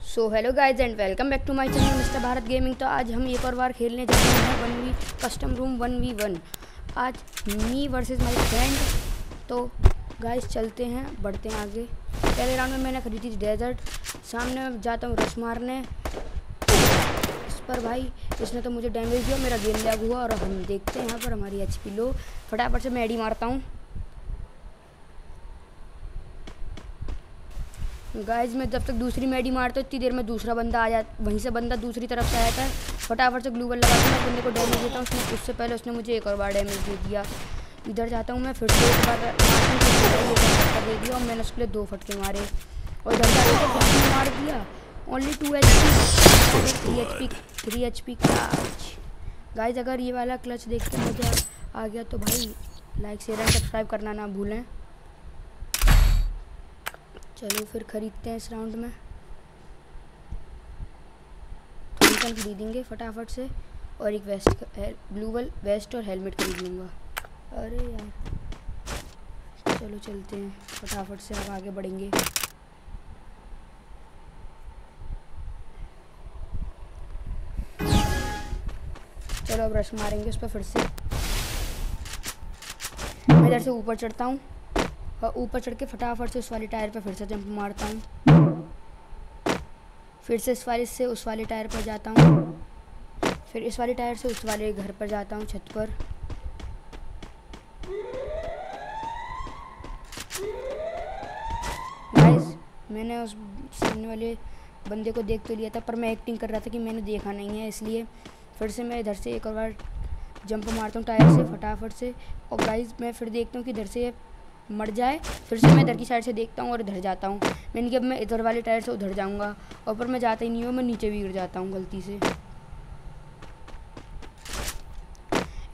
So hello guys and welcome back to my channel mister Bharat gaming तो आज हम एक और बार खेलने जा रहे हैं one v custom room one v one आज मी वर्सेस माय फ्रेंड तो गाइज़ चलते हैं, बढ़ते हैं आगे। पहले राउंड में मैंने खरीदी थी डेजर्ट सामने जाता हूँ रश मारने। इस पर भाई, इसने तो मुझे डैमेज दिया, मेरा गेम लैग हुआ और हम देखते हैं यहाँ पर हमारी एच पी लो फटाफट से मैं एडी मारता हूँ। गाइज़ मैं जब तक दूसरी मेडी मारता हूँ, इतनी देर में दूसरा बंदा आ जाता, वहीं से बंदा दूसरी तरफ़ से आया था। फटाफट से ग्लूबल लगाता हूँ मैं बंदे को डैमेज देता हूँ। उससे पहले उसने मुझे एक और बार डैमेज दे दिया। इधर जाता हूँ मैं, फिर से एक बार दे दिया और मैंने उसके लिए दो फटके मारे। और तो मार दिया only two H P three H P three H P clutch guys अगर ये वाला क्लच देख के मज़ा आ गया तो भाई लाइक शेयर एंड सब्सक्राइब करना ना भूलें। चलो फिर खरीदते हैं इस राउंड में। थॉमसन खरीदेंगे फटाफट से और एक वेस्ट ब्लू बल वेस्ट और हेलमेट खरीद लूँगा अरे यार। चलो चलते हैं, फटाफट से अब आगे बढ़ेंगे। चलो अब रश मारेंगे उस पर फिर से। मैं इधर से ऊपर चढ़ता हूँ। और ऊपर चढ़ के फटाफट से उस वाले टायर पर फिर से जंप मारता हूँ। फिर से इस वाले से उस वाले टायर पर जाता हूँ। फिर इस वाले टायर से उस वाले घर पर जाता हूँ छत पर। मैंने उस सामने वाले बंदे को देख तो लिया था, पर मैं एक्टिंग कर रहा था कि मैंने देखा नहीं है, इसलिए फिर से मैं इधर से एक और बार जंप मारता हूँ टायर से फटाफट से। और गाइस मैं फिर देखता हूँ कि इधर से मर जाए फिर से मैं इधर की साइड से देखता हूँ और इधर जाता हूँ। मैंने कि अब मैं इधर वाले टायर से उधर जाऊँगा। और पर मैं जाता ही नहीं हूँ मैं नीचे भी गिर जाता हूँ गलती से।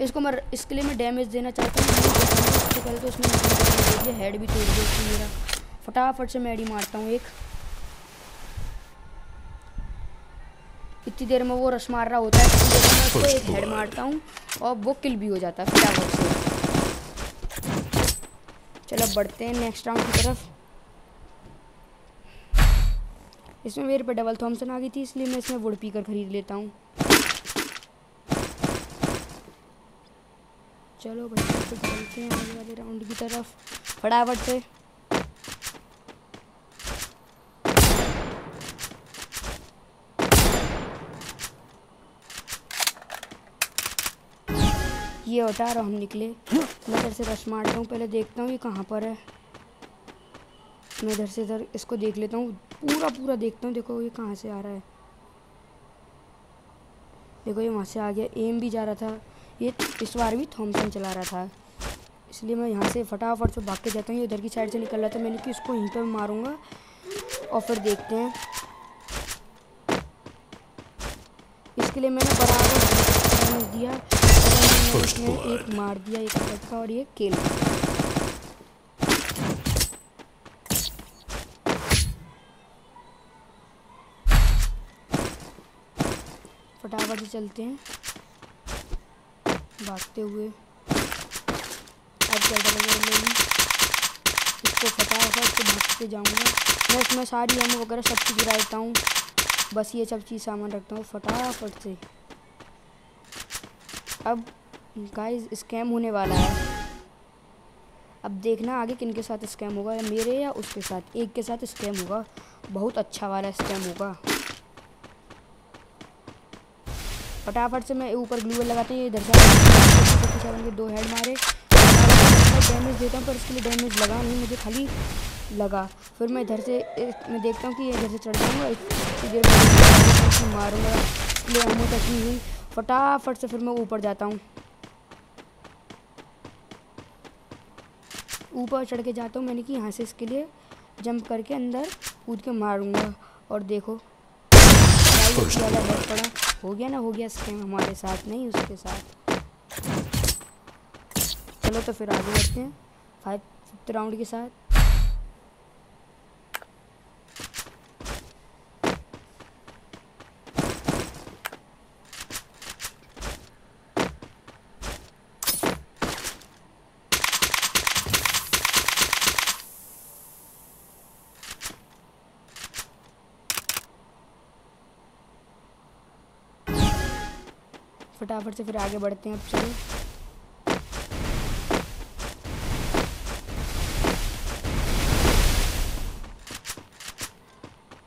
इसको मैं इसके लिए मैं डैमेज देना चाहता हूँ। सबसे पहले तो उसने दे हेड भी तोड़ दिया मेरा। फटाफट से मैं मारता हूँ एक। इतनी देर में वो रश मार रहा होता है उसको एक हेड मारता हूँ और वो किल भी हो जाता है फटाफट से। चलो बढ़ते हैं नेक्स्ट राउंड की तरफ़। इसमें मेरे पे डबल थॉमसन आ गई थी, इसलिए मैं इसमें वुड पीकर खरीद लेता हूँ। चलो से चलते हैं आगे वाले राउंड की तरफ़। फटाफट से। ये हटा और हम निकले। मैं इधर से रश मारता हूँ, पहले देखता हूँ ये कहाँ पर है। मैं इधर से इधर इसको देख लेता हूँ, पूरा पूरा देखता हूँ, देखो ये कहाँ से आ रहा है। देखो ये वहाँ से आ गया एम भी जा रहा था। ये इस बार भी थॉमसन चला रहा था। इसलिए मैं यहाँ से फटाफट से भाग के जाता हूँ, ये इधर की साइड से निकल रहा था मैंने कि इसको यहीं पर मारूँगा और फिर देखते हैं। इसके लिए मैंने बराबर दिया। उसने एक मार दिया एक लड़का और ये केल फटाफट से चलते हैं। भागते हुए। अब क्या वगैरह ले ली इसको फटाफट से भागते जाऊँगा। मैं इसमें सारी एम वगैरह सब चीज़ गिराता हूँ। बस ये सब चीज़ सामान रखता हूँ फटाफट से। अब गाइस स्कैम होने वाला है। अब देखना आगे किन के साथ स्कैम होगा या मेरे या उसके साथ। एक के साथ स्कैम होगा। बहुत अच्छा वाला स्कैम होगा। फटाफट से मैं ऊपर ग्लूअर लगाते हैं, इधर से। दो हेड मारे। डैमेज देता हूँ, पर इसके लिए डैमेज लगा नहीं, मुझे खाली लगा। फिर मैं इधर से, मैं देखता हूँ कि इधर से चढ़ जाऊँगा। में मारूँगा। इसलिए हमू नहीं। हुई फटाफट से फिर मैं ऊपर जाता हूँ। ऊपर चढ़ के जाता हूँ, मैंने कि यहाँ से इसके लिए जंप करके अंदर कूद के मारूँगा। और देखो बहुत पड़ा हो गया ना, हो गया स्कैम हमारे साथ, नहीं उसके साथ। चलो तो फिर आगे बढ़ते हैं। फाइव फिफ्थ राउंड के साथ। फटाफट से फिर आगे बढ़ते हैं अब चलो।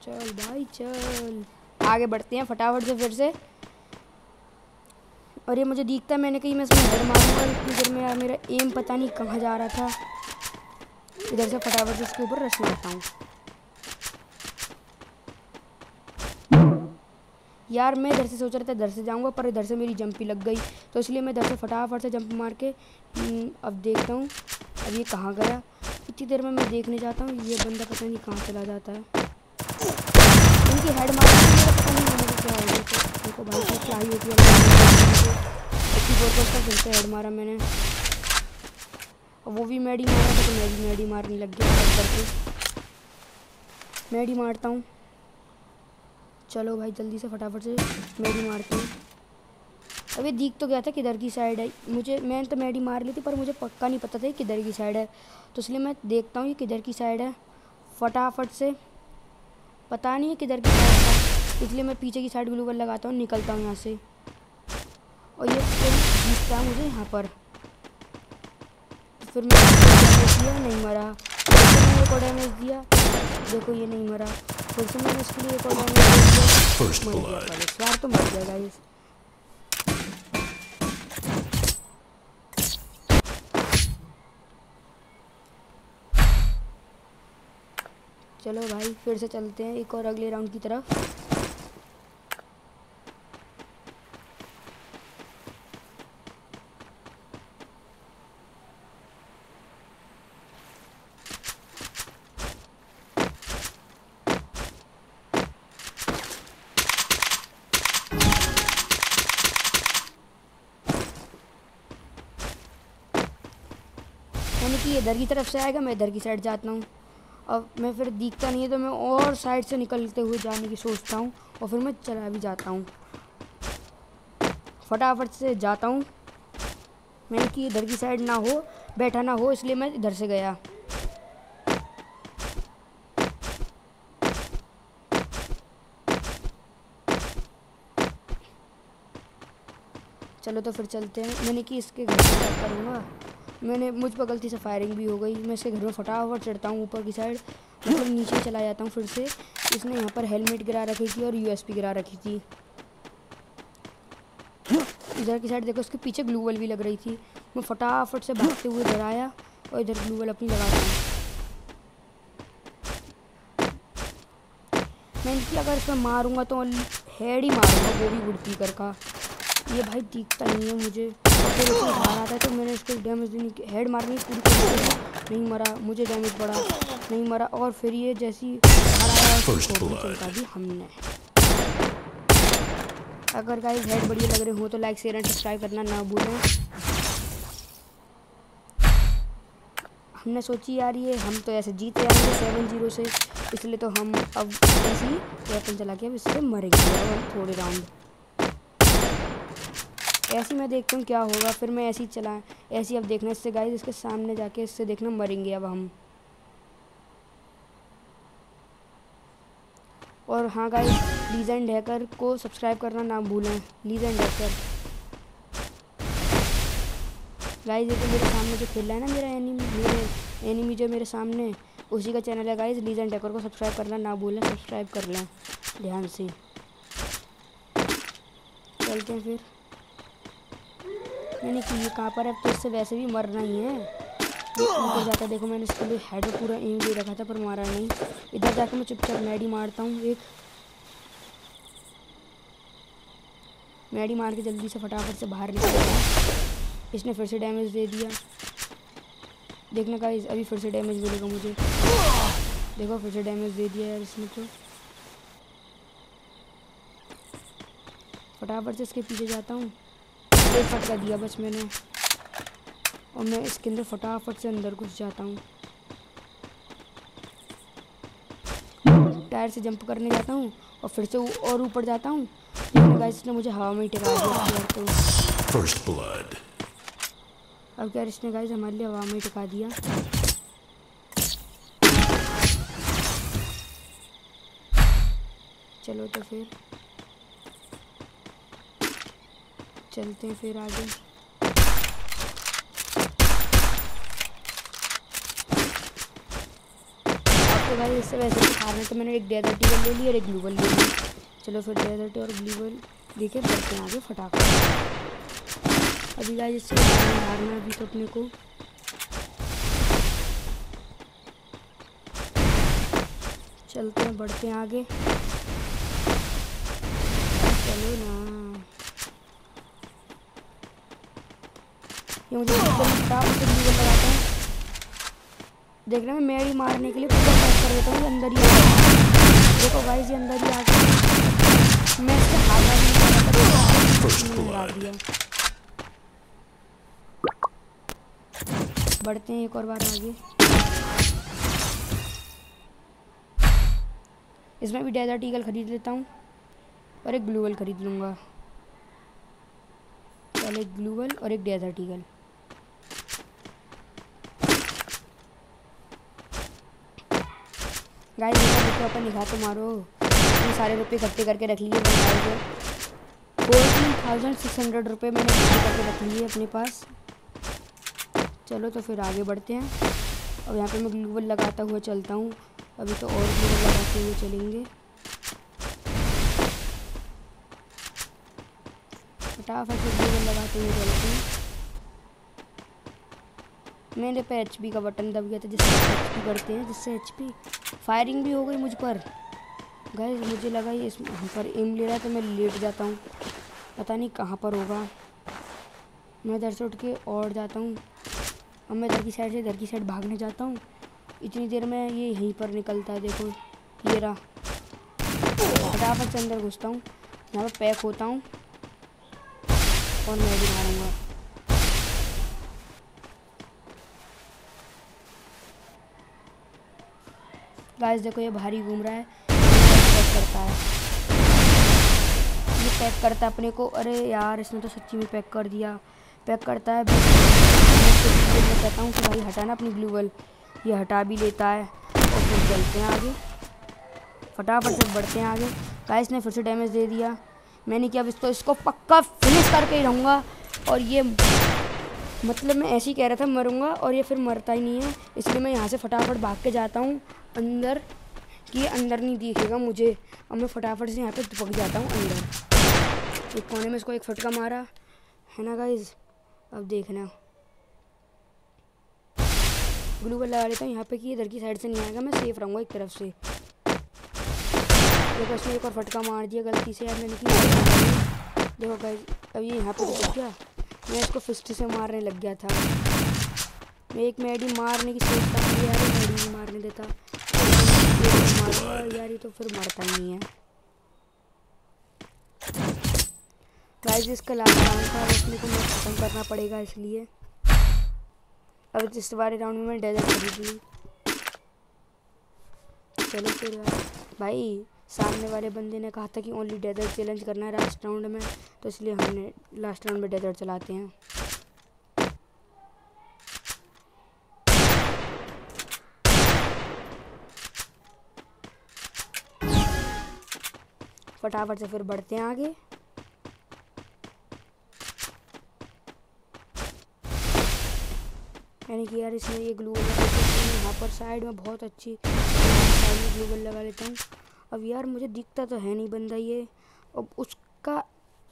चल भाई, चल। आगे बढ़ते हैं फटाफट से फिर से। और ये मुझे दिखता मैंने कहीं मैं इसमें हेड मारूँगा इतनी देर में यार मेरा एम पता नहीं कहाँ जा रहा था। इधर से फटाफट से इसके ऊपर रश मारता हूँ। यार मैं इधर से सोच रहा था इधर से जाऊँगा पर इधर से मेरी जंप ही लग गई। तो इसलिए मैं इधर से फटाफट से जंप मार के हम्म, अब देखता हूँ अब ये कहाँ गया। इतनी देर में मैं देखने जाता हूँ ये बंदा पता नहीं कहाँ चला जाता है। इनकी हेड मार तो। से हेड मारा मैंने। वो भी मैडी मारा था तो मैं भी मैडी मारने लग गया मैडी मारता हूँ। चलो भाई, जल्दी से फटाफट से मैडी मारते हैं। अभी दिख तो गया था किधर की साइड है? मुझे, मैंने तो मैडी मार ली थी, पर मुझे पक्का नहीं पता था किधर की साइड है। तो इसलिए मैं देखता हूँ ये किधर की साइड है। फटाफट से। पता नहीं है किधर की साइड है। इसलिए मैं पीछे की साइड ग्लूगल लगाता हूँ, निकलता हूँ यहाँ से। और ये दिखता है मुझे यहाँ पर। तो फिर मैंने नहीं मरा। डैमेज दिया। देखो ये नहीं मरा। फिर से मैंने इसके लिए इस बार तो मर गया गाइस चलो भाई फिर से चलते हैं एक और अगले राउंड की तरफ़। ये इधर की तरफ़ से आएगा, मैं इधर की साइड जाता हूँ। अब मैं फिर दिखता नहीं है तो मैं और साइड से निकलते हुए जाने की सोचता हूँ और फिर मैं चला भी जाता हूँ। फटाफट से जाता हूँ। मैंने कि इधर की साइड ना हो, बैठा ना हो, इसलिए मैं इधर से गया। चलो तो फिर चलते हैं। मैंने कि इसके घर से करूँगा। मैंने, मुझ पर गलती से फायरिंग भी हो गई। मैं इसके घर में फटाफट चढ़ता हूँ, ऊपर की साइड मैं फिर नीचे चला जाता हूँ फिर से। इसने यहाँ पर हेलमेट गिरा रखी थी और यूएसपी गिरा रखी थी। इधर की साइड देखो, उसके पीछे ग्लूवल भी लग रही थी। मैं फटाफट से भागते हुए इधर आया और इधर ग्लूवल अपनी लगा दी मैं इनकी अगर इसमें मारूँगा तो हेड ही मारूँगा, वो भी वुड कर का। ये भाई दिखता नहीं है मुझे। फिर उसमें बाहर आता है तो मैंने इसको डैमेज देने की हेड मारनी पूरी कोशिश नहीं मरा मुझे डैमेज पड़ा नहीं मरा और फिर ये जैसी उसको दी. चमका दी हमने अगर गाइस हेड बढ़िया लग रहे हो तो लाइक शेयर एंड सब्सक्राइब करना ना भूलें हमने सोची यार ये हम तो ऐसे जीते जाएँगे सेवन ज़ीरो से इसलिए तो हम अब ऐसे ही वेपन चला के अब इससे मरेंगे थोड़े राउंड ऐसे मैं देखता हूँ क्या होगा, फिर मैं ऐसे चला, ऐसे अब देखना इससे गाइस इसके सामने जाके इससे देखना मरेंगे अब हम। और हाँ गाइस लीजेंड हैकर को सब्सक्राइब करना ना भूलें लीजेंड हैकर गाइस ये तो मेरे सामने जो खेल रहा है ना मेरा एनिमी मेरे एनिमी जो मेरे सामने, उसी का चैनल है गाइस लीजेंड हैकर को सब्सक्राइब करना ना भूलें सब्सक्राइब कर लें, ध्यान से। चलते हैं फिर। मैंने कि ये कहाँ पर है तो इससे वैसे भी मरना ही है। ऊपर जाता देखो, मैंने इसके लिए हेड पूरा एम दे रखा था, पर मारा नहीं। इधर जाकर मैं चुपचाप मैडी मारता हूँ। एक मैडी मार के जल्दी से फटाफट से बाहर निकल इसने फिर से डैमेज दे दिया। देखने का अभी फिर से डैमेज मिलेगा मुझे। देखो, फिर से डैमेज दे दिया यार इसने तो। फटाफट से इसके पीछे जाता हूँ। एक फटका दिया बस मैंने। और मैं इसके अंदर फटाफट से अंदर घुस जाता हूँ। टायर से जंप करने जाता हूँ और फिर से और ऊपर जाता हूँ। इसने मुझे हवा में टिका दिया। तो. अब क्या इसने गाइस हमारे लिए हवा में टिका दिया। चलो तो फिर। चलते हैं फिर आगे। आपको भाई इससे वैसे दिखा रहे तो मैंने एक डेजर्ट टीवल ले ली और एक ग्लूबल ले ली। चलो फिर डेजर्ट और ग्लूबल देखिए बढ़ते हैं आगे फटाफट। अभी गाइस इससे हारना अभी तो अपने को। चलते हैं, बढ़ते हैं आगे। चलो ना। ये मुझे लगाते हैं। देख रहे हैं मैं मेरी मारने के लिए पूरा पैक कर देता हूँ अंदर ही देखो भाई जी अंदर ही आ गया। मैं इसके हाथ दिया। बढ़ते हैं एक और बार आगे। इसमें भी डेजर्ट ईगल खरीद लेता हूँ और एक ग्लूवल खरीद लूँगा। पहले ग्लूवल और एक डेजर्ट ईगल गाइस देखो, अपन निकाह तो मारो। इतने सारे रुपए इकट्ठे करके रख लिए फोर्टीन थाउज़ेंड सिक्स हंड्रेड रुपये मैंने इकट्ठे करके रख लिए अपने पास। चलो तो फिर आगे बढ़ते हैं। अब यहाँ पे मैं ग्लूबल लगाता हुआ चलता हूँ। अभी तो और ग्लूबल लगाते हुए चलेंगे। फटाफट से ग्लूबल लगाते हुए चलते हैं। मेरे पे एचपी का बटन दब गया था, जिससे एच करते हैं, जिससे एचपी फायरिंग भी हो गई मुझ पर। गए मुझे लगा ये इस पर एम ले रहा है तो मैं लेट जाता हूँ। पता नहीं कहाँ पर होगा। मैं इधर से उठ के और जाता हूँ। अब मैं इधर की साइड से इधर की साइड भागने जाता हूँ। इतनी देर में ये यहीं पर निकलता है, देखो। ये रहा। फटाफट से अंदर घुसता हूँ। यहाँ पर पैक होता हूँ। और मैं भी मारूँगा। गाइस देखो ये भारी घूम रहा है। पैक करता है। ये पैक करता है अपने को। अरे यार, इसने तो सच्ची में पैक कर दिया। पैक करता है। मैं कहता हूँ कि भाई हटाना अपनी ग्लूवल ये हटा भी लेता है। और फिर चलते हैं आगे। फटाफट से बढ़ते हैं आगे। गाइस ने फिर से डैमेज दे दिया। मैंने किया अब इसको इसको पक्का फिनिश करके ही रहूँगा। और ये मतलब मैं ऐसे ही कह रहा था, मरूँगा। और ये फिर मरता ही नहीं है। इसलिए मैं यहाँ से फटाफट भाग के जाता हूँ। अंदर कि अंदर नहीं दिखेगा मुझे। अब मैं फटाफट से यहाँ पे दुपक जाता हूँ अंदर। एक कोने में इसको एक फटका मारा। है ना गाइज़ अब देखना। ग्लू बल लगा लेता हूँ यहाँ पे कि इधर की साइड से नहीं आएगा। मैं सेफ़ रहूँगा एक तरफ़ से। देखो, इसने एक और फटका मार दिया, गलती से यार मैंने की देखो गाइज़ अब ये यहाँ पे दुपक गया। मैं इसको फिस्ट से मारने लग गया था। मैं एक मेडी मारने की सोचता हूँ यार मेडी मारने देता। यार, ये तो फिर मरता ही नहीं है। गाइस इसका लास्ट राउंड था, इसमें को मैं ख़त्म करना पड़ेगा इसलिए। अब इस बारे राउंड में मैं डेजर्ट खरीद चलो फिर भाई, सामने वाले बंदे ने कहा था कि ओनली डेजर्ट चैलेंज करना है लास्ट राउंड में तो इसलिए हमने लास्ट राउंड में डेजर्ट चलाते हैं। फटाफट से फिर बढ़ते हैं आगे। यानी कि यार इसमें ये ग्लू यहाँ पर साइड में बहुत अच्छी साइड ग्लू लगा लेता हूँ। अब यार मुझे दिखता तो है नहीं बंदा ये। अब उसका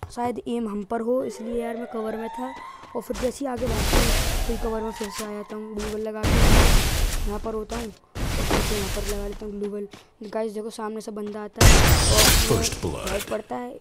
शायद एम हम पर हो, इसलिए यार मैं कवर में था। और फिर जैसे ही आगे बढ़ता हूँ फिर कवर में फिर से आ जाता हूँ ग्लूबल लगा के। यहाँ पर होता हूँ। तो यहाँ पर लगा लेता हूँ ग्लूबल गाइस देखो सामने से बंदा आता है। और पड़ता है।